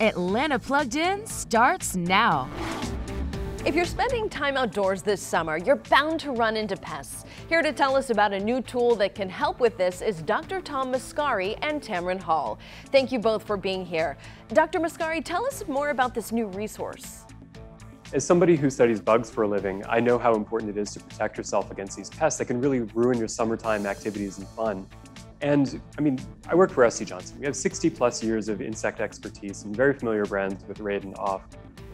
Atlanta Plugged In starts now. If you're spending time outdoors this summer, you're bound to run into pests. Here to tell us about a new tool that can help with this is Dr. Tom Mascari and Tamron Hall. Thank you both for being here. Dr. Mascari, tell us more about this new resource. As somebody who studies bugs for a living, I know how important it is to protect yourself against these pests that can really ruin your summertime activities and fun. And I mean, I work for SC Johnson. We have 60 plus years of insect expertise and very familiar brands with Raid and Off.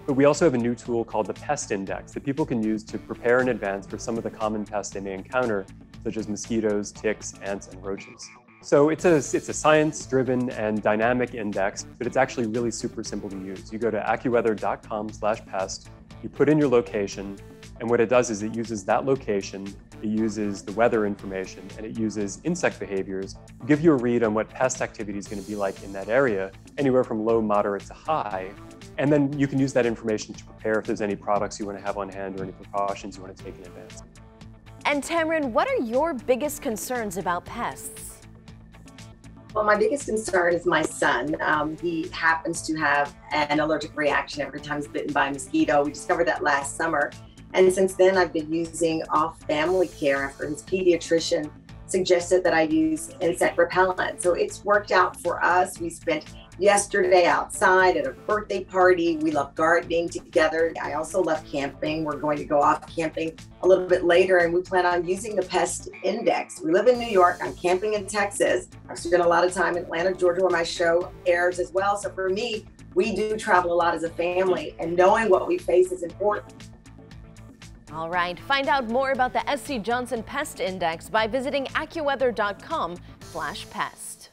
But we also have a new tool called the Pest Index that people can use to prepare in advance for some of the common pests they may encounter, such as mosquitoes, ticks, ants, and roaches. So it's a, it's a science-driven and dynamic index, but it's actually really super simple to use. You go to accuweather.com slash pest, you put in your location, and what it does is it uses that location, it uses the weather information, and it uses insect behaviors to give you a read on what pest activity is going to be like in that area, anywhere from low, moderate to high. And then you can use that information to prepare if there's any products you want to have on hand or any precautions you want to take in advance. And Tamron, what are your biggest concerns about pests? Well, my biggest concern is my son. Um, he happens to have an allergic reaction every time he's bitten by a mosquito. We discovered that last summer. And since then, I've been using off family care after his pediatrician suggested that I use insect repellent. So it's worked out for us. We spent yesterday outside at a birthday party. We love gardening together. I also love camping. We're going to go off camping a little bit later and we plan on using the pest index. We live in New York. I'm camping in Texas. I've spent a lot of time in Atlanta, Georgia, where my show airs as well. So for me, we do travel a lot as a family and knowing what we face is important. All right, find out more about the SC Johnson Pest Index by visiting AccuWeather.com slash pest.